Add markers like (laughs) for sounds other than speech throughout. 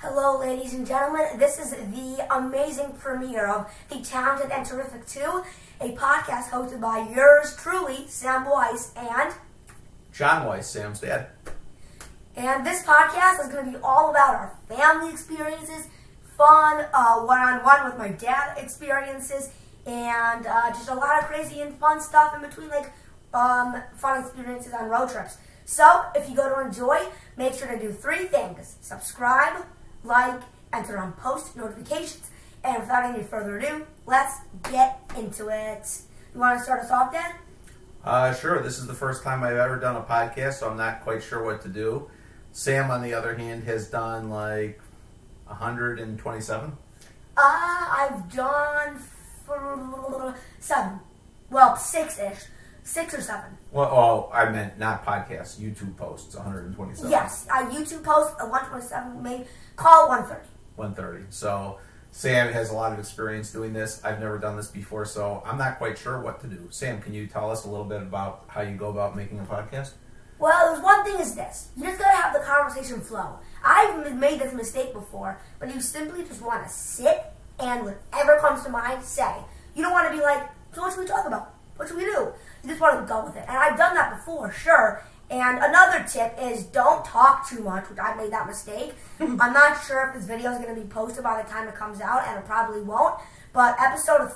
Hello, ladies and gentlemen. This is the amazing premiere of The Talented and Terrific 2, a podcast hosted by yours truly, Sam Weiss, and John Weiss, Sam's dad. and this podcast is going to be all about our family experiences, fun, uh, one-on-one with my dad experiences, and uh, just a lot of crazy and fun stuff in between, like um, fun experiences on road trips. So, if you go to enjoy, make sure to do three things: subscribe, like, and turn on post notifications. And without any further ado, let's get into it. You want to start us off, Dad? Uh, sure, this is the first time I've ever done a podcast, so I'm not quite sure what to do. Sam, on the other hand, has done like 127. Uh, I've done seven. Well, six-ish. Six or seven. Well, oh, I meant not podcasts, YouTube posts, 127. Yes, a YouTube post a 127 made. Call 130. 130. So Sam has a lot of experience doing this. I've never done this before, so I'm not quite sure what to do. Sam, can you tell us a little bit about how you go about making a podcast? Well, there's one thing is this. You just gotta have the conversation flow. I've made this mistake before, but you simply just want to sit and whatever comes to mind, say. You don't want to be like, so what should we talk about? What should we do? You just want to go with it. And I've done that before, sure. And another tip is don't talk too much, which I made that mistake. (laughs) I'm not sure if this video is going to be posted by the time it comes out, and it probably won't. But episode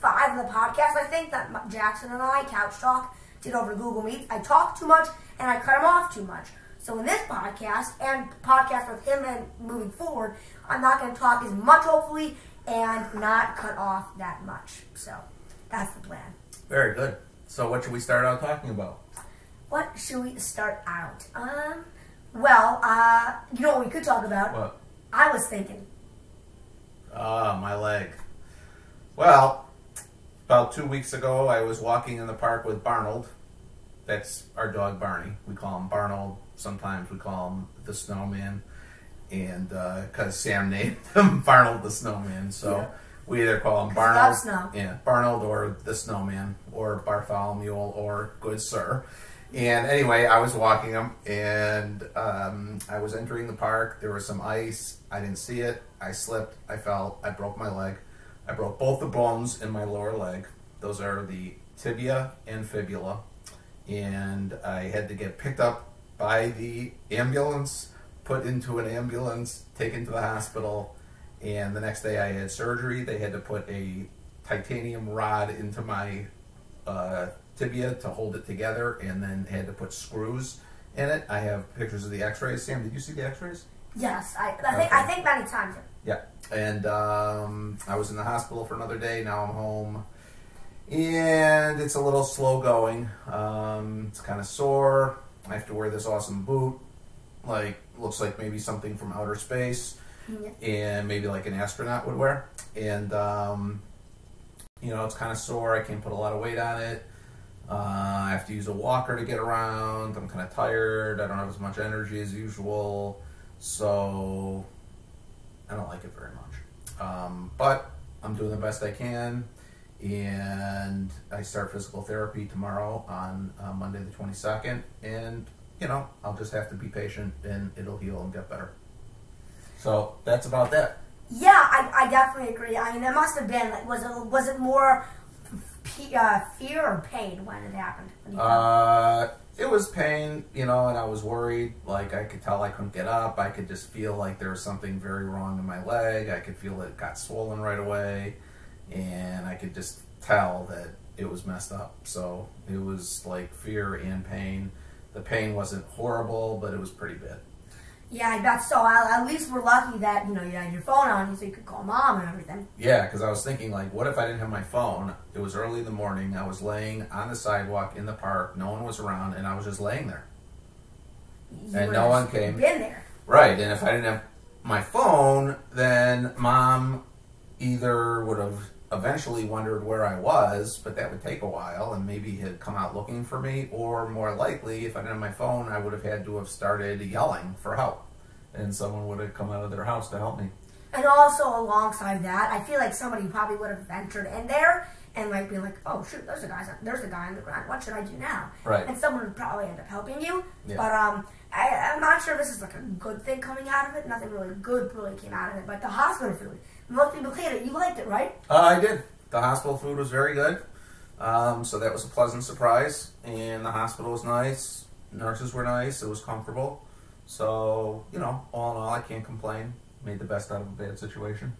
five of the podcast, I think, that Jackson and I, Couch Talk, did over Google Meet. I talked too much and I cut him off too much. So in this podcast and podcast with him and moving forward, I'm not going to talk as much, hopefully, and not cut off that much. So that's the plan. Very good. So what should we start out talking about? What should we start out? Um, well, uh, you know what we could talk about? What? I was thinking. Ah, my leg. Well, about two weeks ago, I was walking in the park with Barnold. That's our dog Barney. We call him Barnold. Sometimes we call him the Snowman, and because Sam (laughs) named him Barnold the Snowman, so Yeah. We either call him 'Cause he loves Barnold, snow. yeah, Barnold or the Snowman, or Bartholomew or Good Sir. And anyway, I was walking him, and um, I was entering the park. There was some ice. I didn't see it. I slipped. I fell. I broke my leg. I broke both the bones in my lower leg. Those are the tibia and fibula. And I had to get picked up by the ambulance, put into an ambulance, taken to the hospital. And the next day I had surgery. They had to put a titanium rod into my uh, tibia to hold it together, and then had to put screws in it. I have pictures of the X-rays. Sam, did you see the X-rays? Yes, I, I think I think many times. Yeah. And um, I was in the hospital for another day. Now I'm home, and it's a little slow going. Um, it's kind of sore. I have to wear this awesome boot, like looks like maybe something from outer space And maybe like an astronaut would wear. And um, you know, it's kind of sore. I can't put a lot of weight on it. Uh, I have to use a walker to get around. I'm kind of tired. I don't have as much energy as usual, so I don't like it very much. Um, but I'm doing the best I can, and I start physical therapy tomorrow on uh, Monday the 22nd. And you know, I'll just have to be patient, and it'll heal and get better. So that's about that. Yeah, I, I definitely agree. I mean, it must have been like was it was it more p- uh, fear or pain when it happened? When? Uh, it was pain, you know, and I was worried. Like I could tell I couldn't get up. I could just feel like there was something very wrong in my leg. I could feel it got swollen right away, and I could just tell that it was messed up. So it was like fear and pain. The pain wasn't horrible, but it was pretty bad. Yeah, I bet so. I, at least we're lucky that you know you had your phone on so you could call mom and everything. Yeah, because I was thinking, like, what if I didn't have my phone? It was early in the morning. I was laying on the sidewalk in the park. No one was around, and I was just laying there. You And no one came. Been there. Right, and if I didn't have my phone, then mom either would have eventually wondered where I was, but that would take a while, and maybe had come out looking for me, or more likely, if I didn't have my phone, I would have had to have started yelling for help, and someone would have come out of their house to help me. And also alongside that, I feel like somebody probably would have ventured in there and like being like, oh shoot, there's a guy, there's a guy on the ground. What should I do now? Right. And someone would probably end up helping you. Yeah. But um, I, I'm not sure this is like a good thing coming out of it. Nothing really good really came out of it. But the hospital food, most people hate it. You liked it, right? Uh, I did. The hospital food was very good. Um, so that was a pleasant surprise. And the hospital was nice. Nurses were nice. It was comfortable. So, you know, all in all, I can't complain. Made the best out of a bad situation.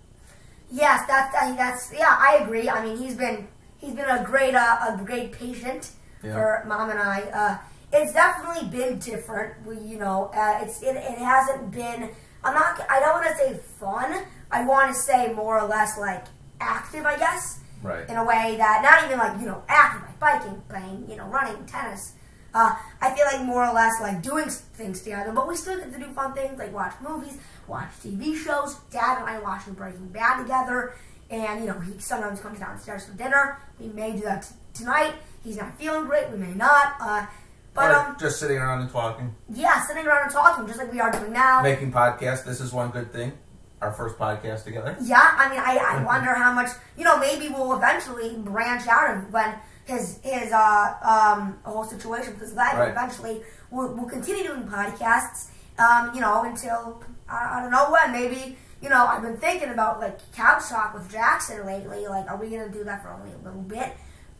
Yes, that's I, that's yeah, I agree. I mean, he's been he's been a great uh, a great patient Yeah. for mom and I. Uh, it's definitely been different. We, you know, uh, it's it, it hasn't been. I'm not. I don't want to say fun. I want to say more or less like active. I guess Right. in a way that not even like you know active like biking, playing, you know, running, tennis. Uh, I feel like more or less like doing things together, but we still get to do fun things like watch movies, watch TV shows. Dad and I watching Breaking Bad together, and you know he sometimes comes downstairs for dinner. We may do that t- tonight. He's not feeling great. We may not. Uh, but um, just sitting around and talking. yeah, sitting around and talking just like we are doing now. Making podcasts. This is one good thing. Our first podcast together. Yeah, I mean, I, I wonder how much you know. Maybe we'll eventually branch out and when his his uh um whole situation his leg. Right. Eventually, we'll, we'll continue doing podcasts. Um, you know, until I, I don't know when. Maybe you know, I've been thinking about like couch talk with Jackson lately. Like, are we gonna do that for only a little bit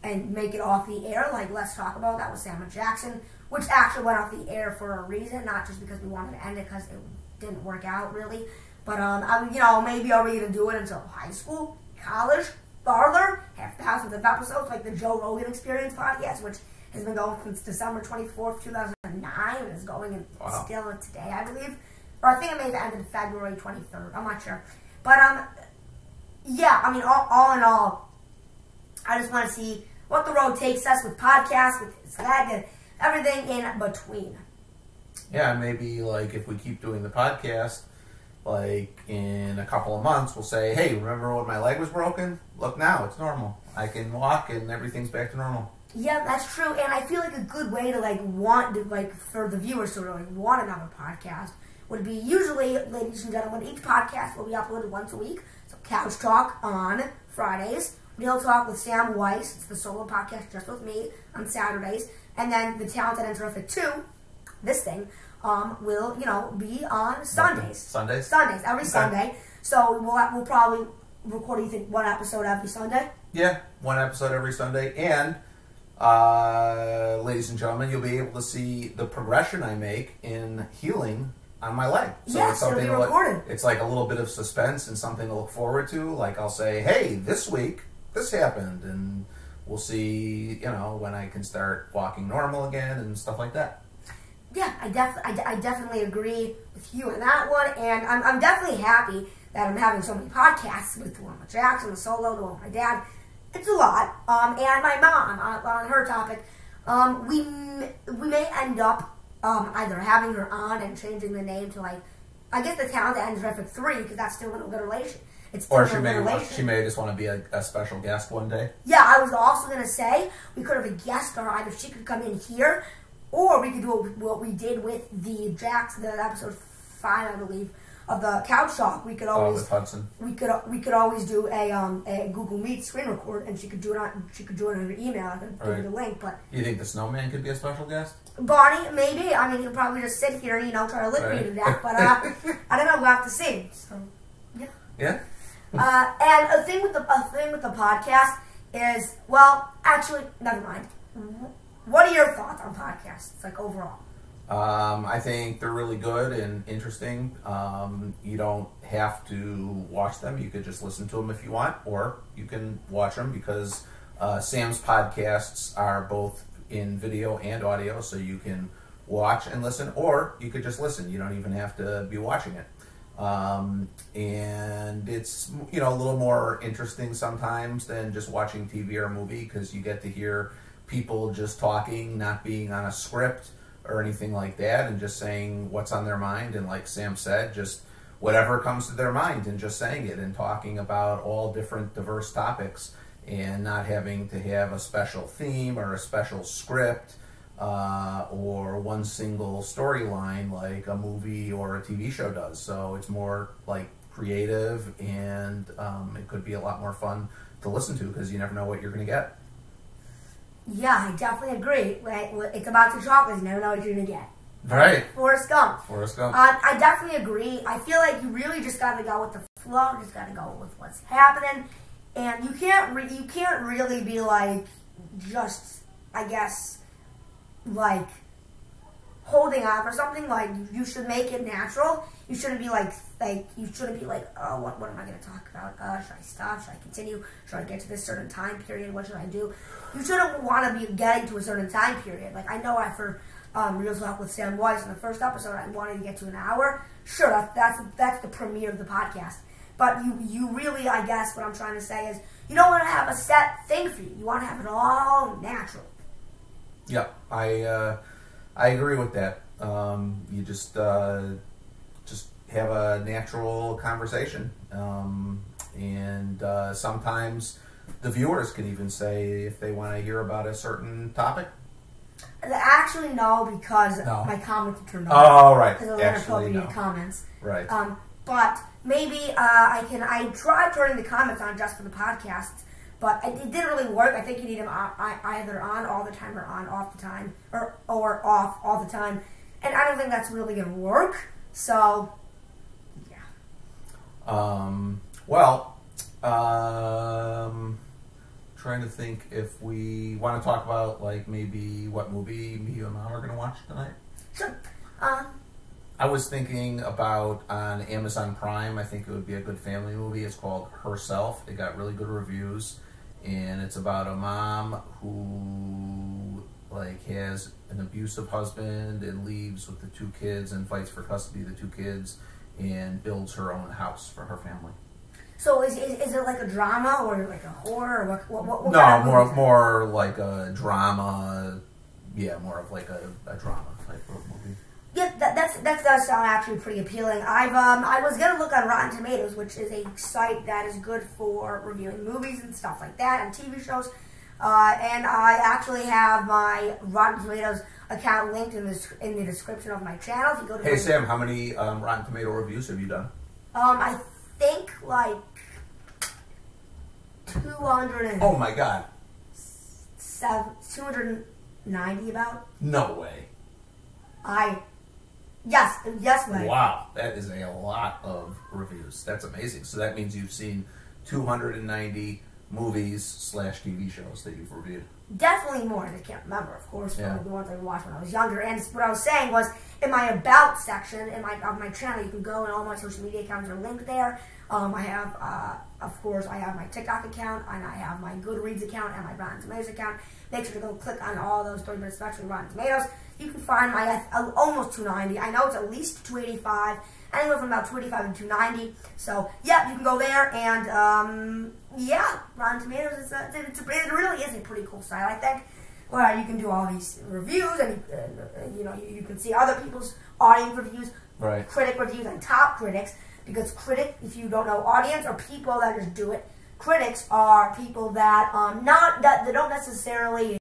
and make it off the air? Like, let's talk about that with Sam and Jackson, which actually went off the air for a reason, not just because we wanted to end it because it didn't work out really. But um, I mean, you know, maybe are we gonna do it until high school, college, farther, thousands of episodes like the Joe Rogan Experience podcast, which has been going since December twenty fourth, two thousand and nine, and is going in Wow. still today, I believe, or I think it may have ended February twenty third. I'm not sure, but um, yeah, I mean, all, all in all, I just want to see what the road takes us with podcasts, with swag, and everything in between. Yeah, maybe like if we keep doing the podcast, like in a couple of months, we'll say, "Hey, remember when my leg was broken? Look now, it's normal. I can walk, and everything's back to normal." Yeah, that's true, and I feel like a good way to like want to like for the viewers to really want another podcast would be usually, ladies and gentlemen, each podcast will be uploaded once a week. So Couch Talk on Fridays, Real Talk with Sam Weiss, it's the solo podcast just with me on Saturdays, and then the Talented and Terrific Two, this thing, um, will you know be on Sundays. Sundays. Sundays, every Okay. Sunday. So we'll we'll probably record. You think one episode every Sunday? Yeah, one episode every Sunday, and uh, ladies and gentlemen, you'll be able to see the progression I make in healing on my leg. Yes, it'll be to look- recorded. it's like a little bit of suspense and something to look forward to. Like I'll say, "Hey, this week this happened," and we'll see. You know when I can start walking normal again and stuff like that. Yeah, I, def- I, I definitely agree with you on that one, and I'm, I'm definitely happy that I'm having so many podcasts with the one with Jackson, the solo, the one with my dad. It's a lot, um, and my mom on, on her topic. Um, we m- we may end up um, either having her on and changing the name to like, I guess the Talented and Terrific Three because that's still in a good relation. It's Or she may relation. she may just want to be a, a special guest one day. Yeah, I was also gonna say we could have a guest star. Either she could come in here, or we could do what, we did with the Jax, the episode five, I believe, of the couch talk. We could Oh, always with Hudson. we could we could always do a um a Google Meet screen record, and she could do it on she could do it on her email. I could give you the link, but You think the snowman could be a special guest? Barney maybe. I mean, he'll probably just sit here, you know, try to lick me Right. to death. But uh, I don't know. We'll have to see. So. Yeah. Uh, and a thing with the a thing with the podcast is well, actually, never mind. What are your thoughts on podcasts, like overall? Um, I think they're really good and interesting. Um, you don't have to watch them. You could just listen to them if you want, or you can watch them because uh, Sam's podcasts are both in video and audio, so you can watch and listen, or you could just listen. You don't even have to be watching it. Um, and it's you know a little more interesting sometimes than just watching TV or a movie because you get to hear people just talking, not being on a script or anything like that, and just saying what's on their mind. And like Sam said, just whatever comes to their mind and just saying it and talking about all different diverse topics and not having to have a special theme or a special script uh, or one single storyline like a movie or a TV show does. So it's more like creative, and um, it could be a lot more fun to listen to because you never know what you're going to get. Yeah, I definitely agree. It's about the chocolate. You never know what you're gonna get. Right. Forrest Gump. Forrest Gump. Uh, I definitely agree. I feel like you really just gotta go with the flow. Just gotta go with what's happening, and you can't re- you can't really be like just I guess like holding on for something. Like you should make it natural. You shouldn't be like like you shouldn't be like oh what, what am I gonna talk about? Uh, should I stop? Should I continue? Should I get to this certain time period? What should I do? You shouldn't want to be getting to a certain time period. Like I know after um, Real Talk with Sam Weiss in the first episode, I wanted to get to an hour. Sure, that's that's, that's the premiere of the podcast. But you you really, I guess, what I'm trying to say is you don't want to have a set thing for you. You want to have it all natural. Yeah, I uh, I agree with that. Um, you just uh, just have a natural conversation, um, and uh, sometimes the viewers can even say if they want to hear about a certain topic. Actually, no, because No. my comments are turned off. Oh, right. Because of Actually, no. comments. Right. Um, but maybe uh, I can. I tried turning the comments on just for the podcasts, but it, it didn't really work. I think you need them on, I- either on all the time or on off the time, or or off all the time. And I don't think that's really gonna work. So. Um, well, um, trying to think if we want to talk about like maybe what movie me and mom are going to watch tonight. Sure. Um, I was thinking about on Amazon Prime. I think it would be a good family movie. It's called Herself. It got really good reviews, and it's about a mom who like has an abusive husband and leaves with the two kids and fights for custody of the two kids and builds her own house for her family. so is, is, is it like a drama or like a horror or what? what, what, No, kind of more more like a drama. Yeah, more of like a, a drama type of movie. Yeah, that, that's that does sound actually pretty appealing. I've um I was gonna look on Rotten Tomatoes, which is a site that is good for reviewing movies and stuff like that and TV shows. Uh, and I actually have my Rotten Tomatoes account linked in the in the description of my channel. If you go to Hey Sam, how many um, Rotten Tomato reviews have you done? um, I think like two hundred and Oh my god, seven, two hundred and ninety about. no way! I yes yes way. Wow, that is a lot of reviews. That's amazing. So that means you've seen 290 movies slash TV shows that you've reviewed. Definitely more. I can't remember, of course, Yeah. from the ones I watched when I was younger. And what I was saying was, in my about section in my of my channel, you can go and all my social media accounts are linked there. Um, I have, uh, of course, I have my TikTok account and I have my Goodreads account and my Rotten Tomatoes account. Make sure to go click on all those 30 minutes, especially Rotten Tomatoes. You can find my uh, almost 290. I know it's at least 285. Anywhere from about 25 to 290. So, yeah, you can go there and, um, yeah, Rotten Tomatoes is a, it's a, it really is a pretty cool site, I think. Well, you can do all these reviews and, uh, you know, you, you can see other people's audience reviews, Right. critic reviews, and top critics. Because critic, if you don't know, audience are people that just do it. Critics are people that um not that they don't necessarily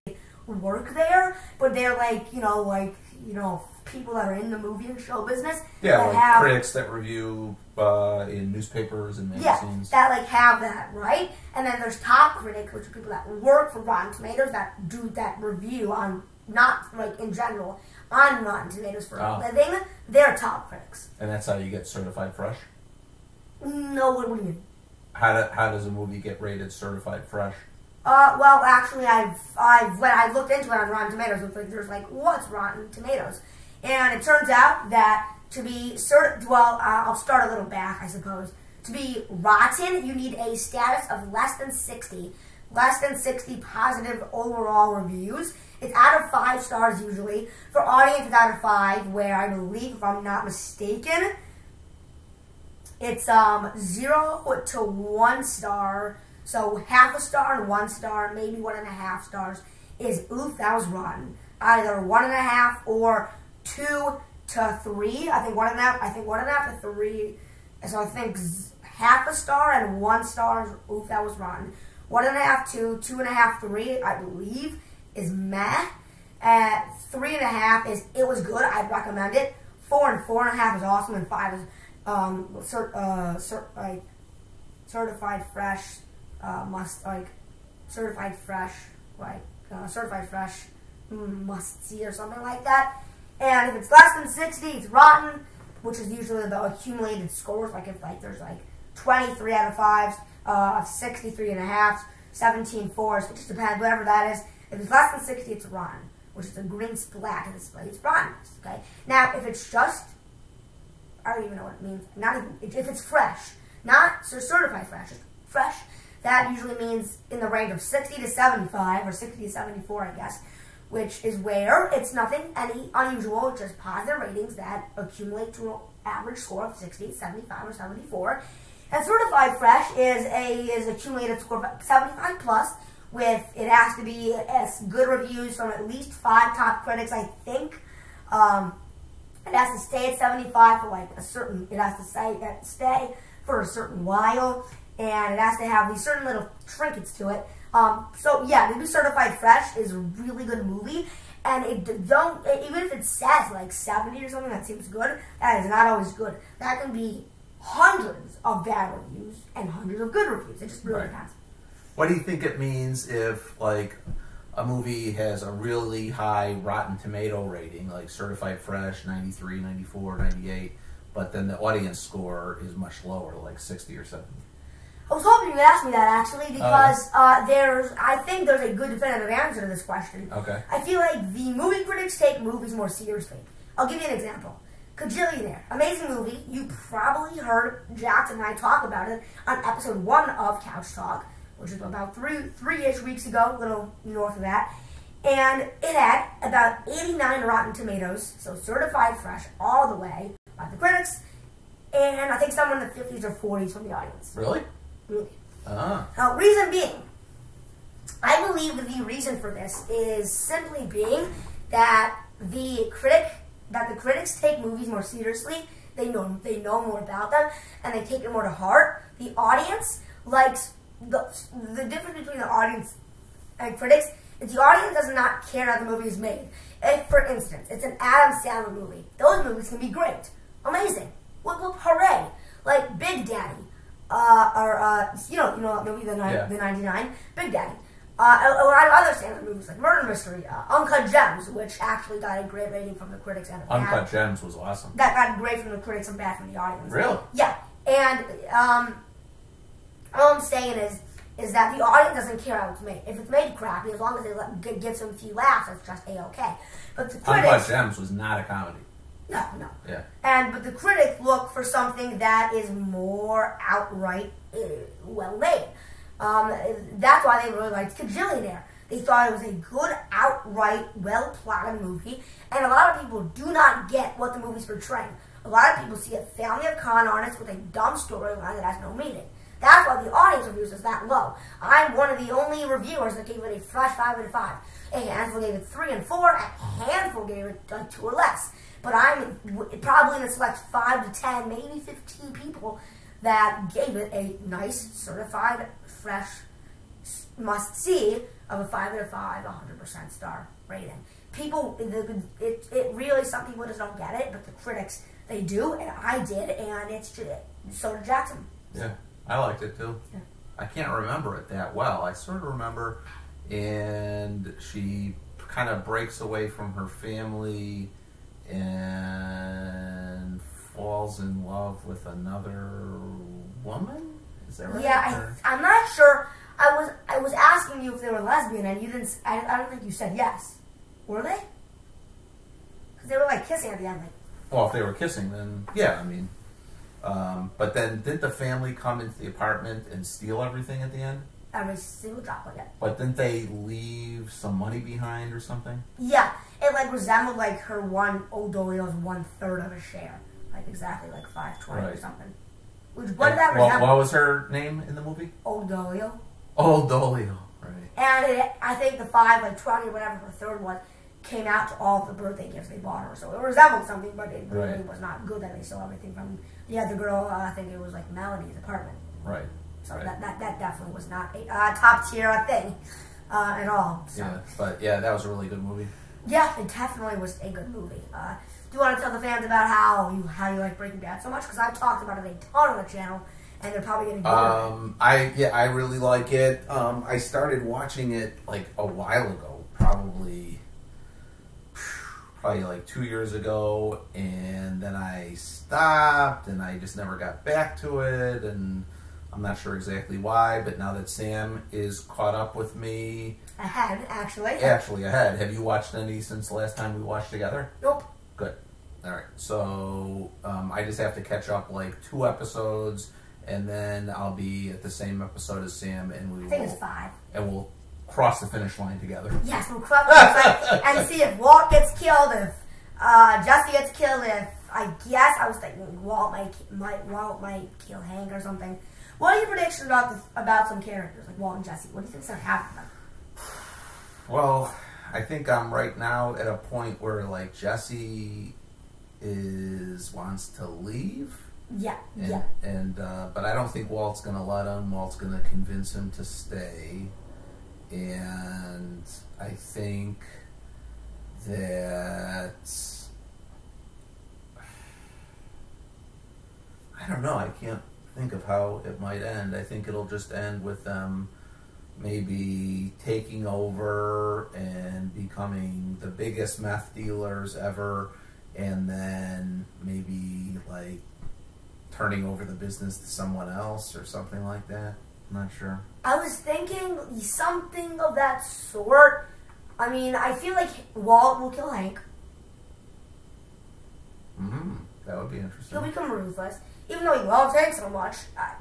work there, but they're like you know like you know people that are in the movie and show business. Yeah, that like have, critics that review uh, in newspapers and yeah, magazines. that like have that right, and then there's top critics, which are people that work for Rotten Tomatoes that do that review on not like in general on Rotten Tomatoes for Oh. a living. They're top critics. and that's how you get certified fresh. No, what, do you mean? How, do, how does a movie get rated certified fresh? Uh, well, actually, I've I've when I looked into it on Rotten Tomatoes, it's like there's like what's Rotten Tomatoes, and it turns out that to be cert well, uh, I'll start a little back, I suppose. To be rotten, you need a status of less than sixty, less than sixty positive overall reviews. It's out of five stars usually. For audience, it's out of five. Where I believe, if I'm not mistaken, it's um zero to one star. So half a star and one star, maybe one and a half stars is oof, that was rotten. Either one and a half or two to three. I think one and a half. I think one and a half to three. So I think half a star and one star oof, that was rotten. One and a half to two and a half, three, I believe, is meh. At three and a half is it was good. I'd recommend it. Four and four and a half is awesome, and five is um, cert, uh, cert, like certified fresh, uh, must like certified fresh, like uh, certified fresh mm, must see or something like that. And if it's less than 60, it's rotten, which is usually the accumulated scores. Like if like there's like 23 out of fives, uh, 63 and a half, 17 fours, it just depends, whatever that is. If it's less than 60, it's rotten, which is a green splat in display. It's rotten. Okay. Now, if it's just, I don't even know what it means. Not even if it's fresh, not so certified fresh, fresh. That usually means in the range of 60 to 75 or 60 to 74, I guess, which is where it's nothing any unusual, just positive ratings that accumulate to an average score of 60, 75, or 74. And certified fresh is a is accumulated score of 75 plus. With it has to be as good reviews from at least five top critics, I think. Um, it has to stay at 75 for like a certain. It has to stay stay for a certain while, and it has to have these certain little trinkets to it. Um, so yeah, Maybe certified fresh is a really good movie, and it don't even if it says like 70 or something that seems good, that is not always good. That can be hundreds of bad reviews and hundreds of good reviews. It just really Right. depends. What do you think it means if like a movie has a really high Rotten Tomato rating, like certified fresh, 93, 94, 98, but then the audience score is much lower, like 60 or 70? I was hoping you would ask me that actually because uh, there's, I think there's a good definitive answer to this question. Okay. I feel like the movie critics take movies more seriously. I'll give you an example. Kajillionaire, amazing movie. You probably heard Jackson and I talk about it on episode one of Couch Talk, which is about three three-ish weeks ago, a little north of that. And it had about 89 Rotten Tomatoes, so certified fresh all the way by the critics, and I think someone in the 50s or 40s from the audience. Really? Ah. Now, reason being, I believe the reason for this is simply being that the critic, that the critics take movies more seriously. They know they know more about them, and they take it more to heart. The audience likes the the difference between the audience and critics is the audience does not care how the movie is made. If, for instance, it's an Adam Sandler movie, those movies can be great, amazing, whoop whoop hooray, like Big Daddy, uh, or uh, you know, you know movie, the, ni- Yeah. the '99, Big Daddy. Uh, a, a lot of other Sandler movies like Murder Mystery, uh, Uncut Gems, which actually got a great rating from the critics and a bad- Uncut Gems was awesome. that got great from the critics and bad from the audience. Really? Yeah, and um, all I'm saying is, is that the audience doesn't care how it's made. If it's made crappy, as long as it let, g- give some few laughs, it's just a okay. But the Uncut Gems was not a comedy. No, no. Yeah. And but the critics look for something that is more outright uh, well made. Um, that's why they really liked Kajillionaire. They thought it was a good, outright, well plotted movie, and a lot of people do not get what the movie's portraying. A lot of people see a family of con artists with a dumb storyline that has no meaning. That's why the audience reviews is that low. I'm one of the only reviewers that gave it a fresh five out of five. A handful gave it three and four. A handful gave it uh, two or less. But I'm probably going to select five to ten, maybe fifteen people that gave it a nice, certified, fresh, must see of a five out of five, 100% star rating. People, the, it, it really, some people just don't get it, but the critics, they do, and I did, and it's so did Jackson. Yeah, I liked it too. Yeah. I can't remember it that well. I sort of remember, and she kind of breaks away from her family and falls in love with another woman. Is that right? Yeah, I, I'm not sure. I was I was asking you if they were lesbian, and you didn't. I, I don't think you said yes. Were they? Because they were like kissing at the end. Like, well, if they were kissing, then yeah. I mean, um, but then did the family come into the apartment and steal everything at the end? Every single drop like that. But didn't they leave some money behind or something? Yeah, it like resembled like her one Old Dolio's one third of a share, like exactly like five twenty or something. Which what did that And what, was her name in the movie? Old Dolio. Old Dolio. Right. And it, I think the five, like 20, whatever her third was, came out to all the birthday gifts they bought her. So it resembled something, but it really Right. was not good that they stole everything from the other girl. Uh, I think it was like Melanie's apartment. Right. So Right. that, that, that definitely was not a uh, top tier thing uh, at all. So Yeah. But yeah, that was a really good movie. yeah, it definitely was a good movie. Uh, Do you want to tell the fans about how you how you like Breaking Bad so much? Because I've talked about it a ton on the channel, and they're probably going to. Um, I yeah, I really like it. Um, I started watching it like a while ago, probably probably like two years ago, and then I stopped, and I just never got back to it, and I'm not sure exactly why. But now that Sam is caught up with me, ahead actually. actually ahead, have you watched any since the last time we watched together? Nope. Good. All right. So um, I just have to catch up like two episodes, and then I'll be at the same episode as Sam, and we I think will it's five. and we'll cross the finish line together. Yes, we'll cross the finish line (laughs) and see if Walt gets killed, if uh, Jesse gets killed, if I guess I was thinking Walt might might Walt might kill Hank or something. What are your predictions about the, about some characters like Walt and Jesse? What do you think's gonna happen to them? Well, I think I'm right now at a point where like Jesse is wants to leave. Yeah, And, yeah. and uh, but I don't think Walt's gonna let him. Walt's gonna convince him to stay, and I think that I don't know. I can't think of how it might end. I think it'll just end with them maybe taking over and becoming the biggest meth dealers ever, and then maybe like turning over the business to someone else or something like that. I'm not sure. I was thinking something of that sort. I mean, I feel like Walt will kill Hank. hmm That would be interesting. He'll become ruthless, even though he loves Hank so much. I,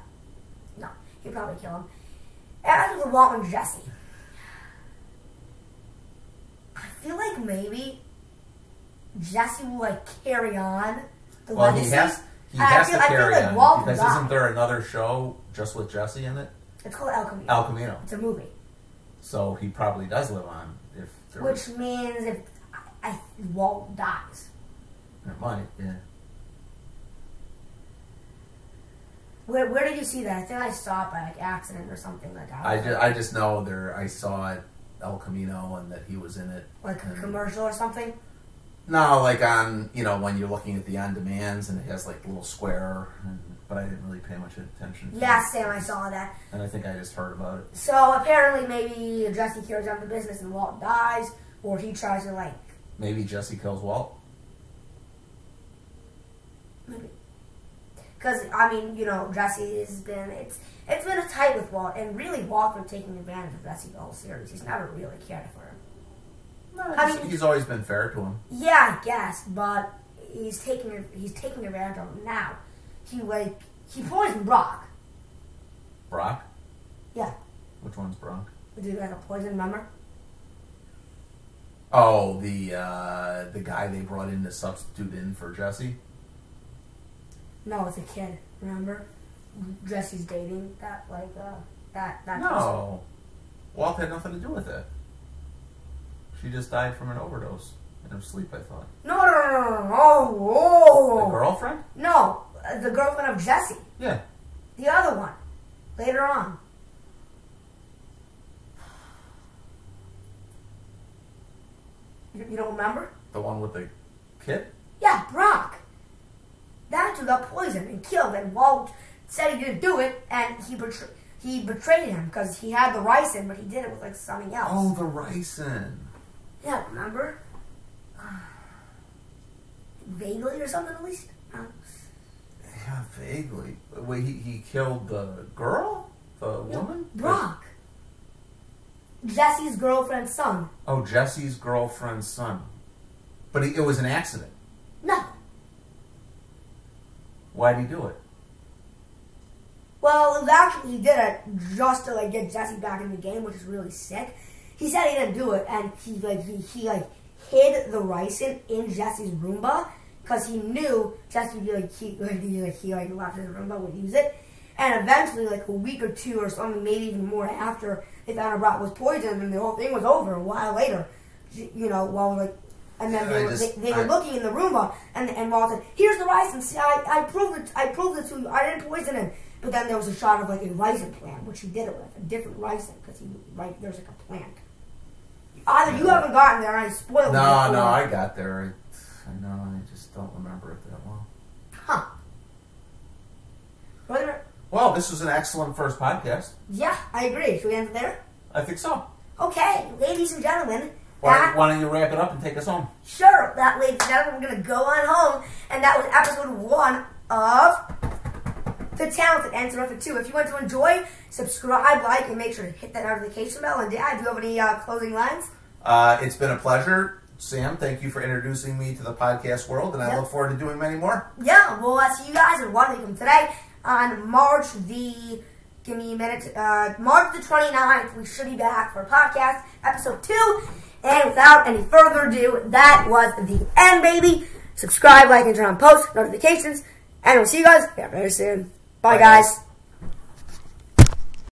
no, he'd probably kill him. And I think with Walt and Jesse. I feel like maybe Jesse will like carry on the well, legacy. he has he I has feel- to I feel like on Walt because isn't there another show just with Jesse in it? It's called El Camino. El Camino. It's a movie, So he probably does live on. If which was, means if I, I, Walt dies, it might, yeah. Where where did you see that? I think I saw it by like accident or something like that. I just, I just know there. I saw it El Camino and that he was in it. like a commercial or something. No, like on you know when you're looking at the on demands and it has like a little square, and, but I didn't really pay much attention. to Yeah. Sam, I saw that. and I think I just heard about it. So apparently, maybe Jesse carries on the business and Walt dies, or he tries to like Maybe Jesse kills Walt. maybe because I mean, you know, Jesse has been it's it's been a tight with Walt, and really Walt's taking advantage of Jesse the whole series. He's never really cared for him. No, I he's, mean- he's always been fair to him. Yeah, I guess, but he's taking he's taking advantage of him now. He like he poisoned Brock. Brock. Yeah. Which one's Brock? We do like a poison, remember? Oh, the uh, the guy they brought in to substitute in for Jesse. No, it's a kid. Remember? Jesse's dating that like uh that that person. No, Walt had nothing to do with it. She just died from an overdose in her sleep. I thought. No, no, no, no, no, no. Whoa. The girlfriend? No, uh, the girlfriend of Jesse. Yeah. The other one. Later on. You, you don't remember? The one with the kid? Yeah, Brock. That dude got poisoned and killed, and Walt said he didn't do it, and he betray- he betrayed him because he had the ricin, but he did it with like something else. Oh, the ricin. Yeah, remember? (sighs) Vaguely or something at least? Uh, Yeah, vaguely. Wait, he, he killed the girl? The woman? Brock. Jesse's girlfriend's son. Oh, Jesse's girlfriend's son. But it was an accident. No. Why'd he do it? Well, actually, he did it just to like get Jesse back in the game, which is really sick. He said he didn't do it, and he like he, he like hid the ricin in Jesse's Roomba because he knew Jesse would be like he (laughs) like he like he like left his Roomba would use it, and eventually like a week or two or something, maybe even more after they found out Brock was poisoned, and the whole thing was over. A while later, you know, while like. And then they were, just- they, they were looking in the Roomba, and and Walt said, "Here's the ricin. See, I, I proved it. I proved it to you. I didn't poison him." But then there was a shot of like a ricin plant, which he did it with a different ricin because he right there's like a plant. Either you haven't gotten there, and I spoiled it. No, or- no, I got there. I, I know. I just don't remember it that well. Huh. Brother, Well, this was an excellent first podcast. yeah, I agree. Should we end it there? I think so. Okay, ladies and gentlemen. Why, why don't you wrap it up and take us home? Sure, that and gentlemen, we're gonna go on home, and that was episode one of The Talented and Terrific 2. If you want to enjoy, subscribe, like, and make sure to hit that notification bell. And Dad, do you have any uh, closing lines? Uh, it's been a pleasure, Sam. Thank you for introducing me to the podcast world, and I look forward to doing many more. Yeah, well, I'll see you guys in one week from today on March the. Give me a minute. Uh, March the 29th, we should be back for podcast episode 2. And without any further ado, that was the end, baby. Subscribe, like, and turn on post notifications. And we'll see you guys very, soon. Bye, Bye, guys. guys.